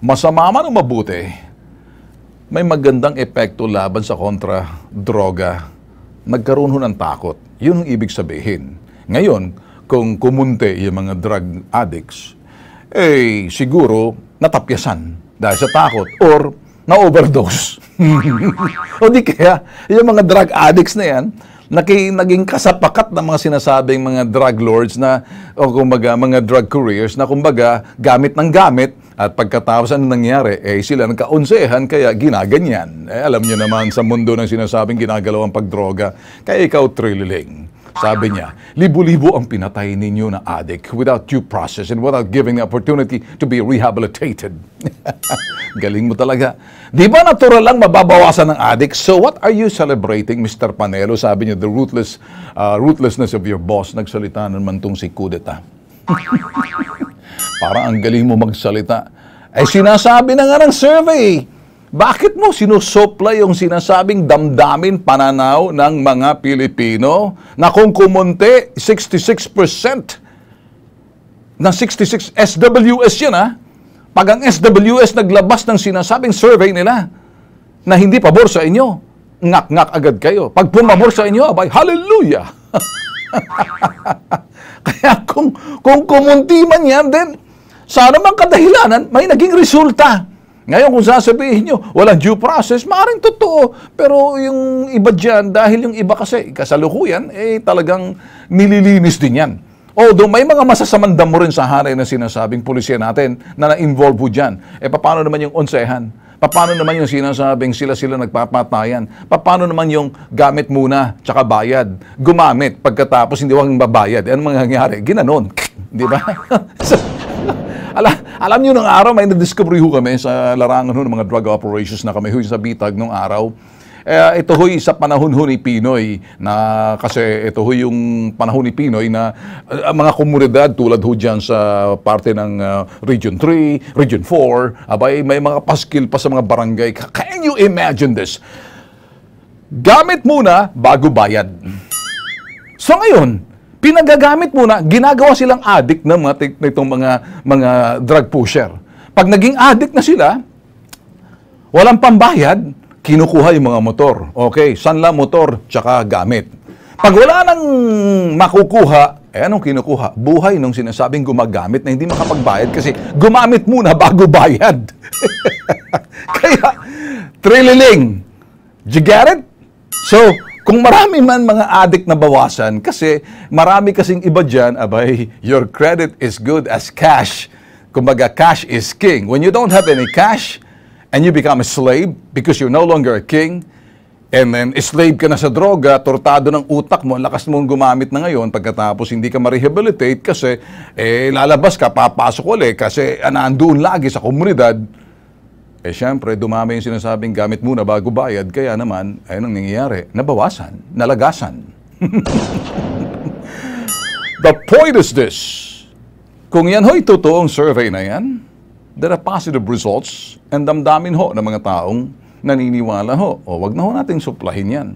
masama man o mabuti, may magandang epekto laban sa kontra droga. Nagkaroon ho ng takot. Yun ang ibig sabihin. Ngayon, kung kumunti yung mga drug addicts, eh siguro natapyasan dahil sa takot or na-overdose. o di kaya, yung mga drug addicts na yan, naki, naging kasapakat ng mga sinasabing mga drug lords na, o kumbaga, mga drug couriers na kumbaga, gamit ng gamit, at pagkatapos ano nangyari, eh sila nagkaunsehan kaya ginaganyan. Eh, alam niyo naman sa mundo ng sinasabing ginagalaw ang pagdroga, kaya ikaw trililing. Sabi niya, libo-libo ang pinatay ninyo na addict without due process and without giving the opportunity to be rehabilitated. Galing mo talaga. Di ba natural lang mababawasan ng addict? So what are you celebrating, Mr. Panelo? Sabi niya, the ruthless, uh, ruthlessness of your boss. Nagsalita naman tong si Kudeta. Parang ang galing mo magsalita. Eh sinasabi na nga ng survey, bakit mo sinusopla yung sinasabing damdamin pananaw ng mga Pilipino na kung kumunti, 66% na 66 SWS yan ha. Pag ang SWS naglabas ng sinasabing survey nila na hindi pabor sa inyo, ngak-ngak agad kayo. Pag pumabor sa inyo, abay, hallelujah! Kaya kung, kung kumunti man yan, then sana man kadahilanan, may naging resulta. Ngayon kung sasabihin nyo, walang due process, maaaring totoo. Pero yung iba dyan, dahil yung iba kasi kasalukuyan, eh talagang nililinis din yan. Although may mga masasamang damo rin sa hanay na sinasabing pulisya natin na na-involve po dyan. Eh paano naman yung onsehan? Paano naman yung sinasabing sila-sila nagpapatayan? Paano naman yung gamit muna, tsaka bayad? Gumamit, pagkatapos hindi wang babayad. Ano mangyayari? Ginanon. Di ba? Ala, alam niyo nung araw, may na-discover ho kami sa larangan ho ng mga drug operations na kami ho sa Bitag nung araw. Eh, ito ho'y sa panahon ho ni Pinoy na kasi ito ho yung panahon ni Pinoy na uh, mga komunidad tulad ho dyan sa parte ng uh, Region 3, Region 4, abay may mga paskil pa sa mga barangay. Can you imagine this? Gamit muna bago bayad. So ngayon, pinagagamit muna, ginagawa silang addict ng mga nitong mga mga drug pusher. Pag naging addict na sila, walang pambayad, kinukuha yung mga motor. Okay, sanla motor, tsaka gamit. Pag wala nang makukuha, eh anong kinukuha? Buhay nung sinasabing gumagamit na hindi makapagbayad kasi gumamit muna bago bayad. Kaya, trililing. Did you get it? So, kung marami man mga addict na bawasan, kasi marami kasing iba dyan, abay, your credit is good as cash. Kumbaga, cash is king. When you don't have any cash, and you become a slave because you're no longer a king, and then slave ka na sa droga, tortado ng utak mo, lakas mong gumamit na ngayon, pagkatapos hindi ka ma-rehabilitate kasi eh, lalabas ka, papasok ulit kasi ah, nandoon lagi sa komunidad, eh syempre, dumami yung sinasabing gamit muna bago bayad, kaya naman, ayun ang nangyayari, nabawasan, nalagasan. The point is this, kung yan ho'y totoong survey na yan, there are positive results and damdamin ho ng mga taong naniniwala ho. O wag na ho natin suplahin yan.